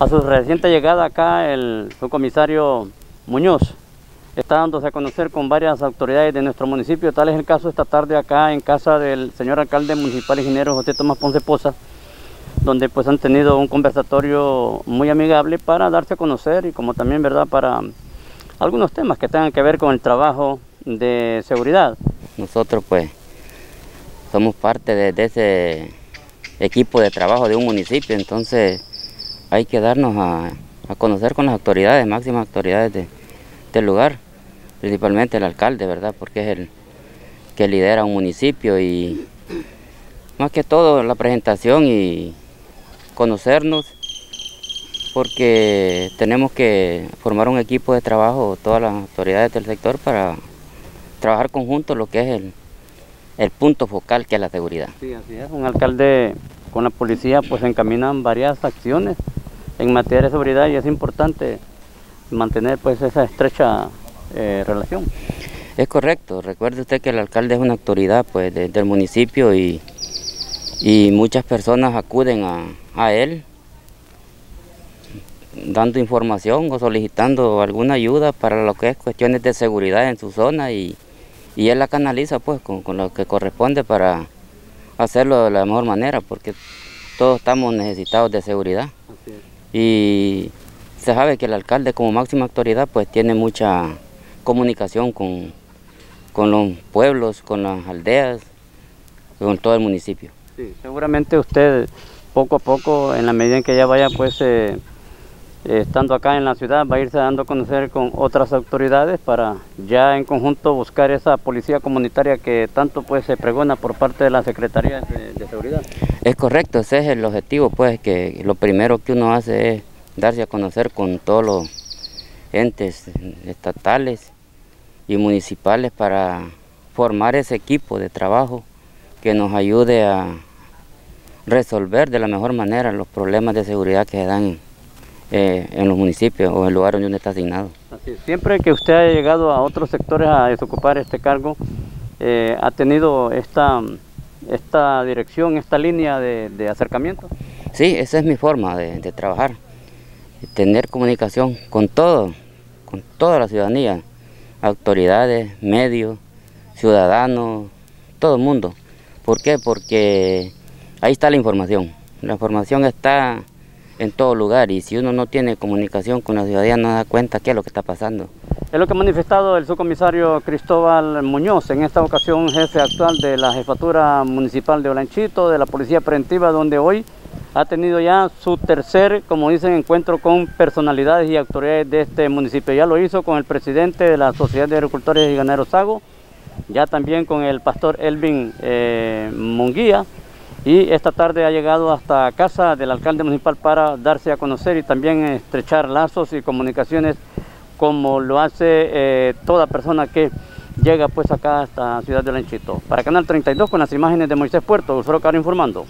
A su reciente llegada acá, el subcomisario Muñoz está dándose a conocer con varias autoridades de nuestro municipio. Tal es el caso esta tarde acá en casa del señor alcalde municipal ingeniero José Tomás Ponce Poza, donde pues han tenido un conversatorio muy amigable para darse a conocer y como también, ¿verdad?, para algunos temas que tengan que ver con el trabajo de seguridad. Nosotros pues somos parte de, ese equipo de trabajo de un municipio, entonces hay que darnos a, conocer con las autoridades, máximas autoridades del lugar, principalmente el alcalde, ¿verdad? Porque es el que lidera un municipio y más que todo la presentación y conocernos porque tenemos que formar un equipo de trabajo, todas las autoridades del sector, para trabajar conjunto lo que es el, punto focal que es la seguridad. Sí, así es. Un alcalde con la policía pues encaminan varias acciones en materia de seguridad y es importante mantener pues esa estrecha eh, relación. Es correcto, recuerde usted que el alcalde es una autoridad pues del municipio y, y muchas personas acuden a, a él dando información o solicitando alguna ayuda para lo que es cuestiones de seguridad en su zona y, él la canaliza pues con, lo que corresponde para hacerlo de la mejor manera porque todos estamos necesitados de seguridad y se sabe que el alcalde como máxima autoridad pues tiene mucha comunicación con, con los pueblos, con las aldeas, con todo el municipio. Sí, seguramente usted poco a poco, en la medida en que ya vaya pues eh, estando acá en la ciudad, va a irse dando a conocer con otras autoridades para ya en conjunto buscar esa policía comunitaria que tanto pues se pregona por parte de la Secretaría de, Seguridad. Es correcto, ese es el objetivo, pues que lo primero que uno hace es darse a conocer con todos los entes estatales y municipales para formar ese equipo de trabajo que nos ayude a resolver de la mejor manera los problemas de seguridad que se dan eh, en los municipios o en el lugar donde uno está asignado. Siempre que usted ha llegado a otros sectores a desocupar este cargo, eh, ¿ha tenido esta, esta dirección, esta línea de, acercamiento? Sí, esa es mi forma de, trabajar, tener comunicación con todo, con toda la ciudadanía, autoridades, medios, ciudadanos, todo el mundo. ¿Por qué? Porque ahí está la información. La información está en todo lugar y si uno no tiene comunicación con la ciudadanía no da cuenta qué es lo que está pasando. Es lo que ha manifestado el subcomisario Cristóbal Muñoz, en esta ocasión jefe actual de la Jefatura Municipal de Olanchito, de la Policía Preventiva, donde hoy ha tenido ya su tercer, como dicen, encuentro con personalidades y autoridades de este municipio. Ya lo hizo con el presidente de la Sociedad de Agricultores y Ganaderos Sago, ya también con el pastor Elvin eh, Munguía, y esta tarde ha llegado hasta casa del alcalde municipal para darse a conocer y también estrechar lazos y comunicaciones como lo hace eh, toda persona que llega pues acá hasta Ciudad de Lanchito. Para Canal 32 con las imágenes de Moisés Puerto, Usoro Caro informando.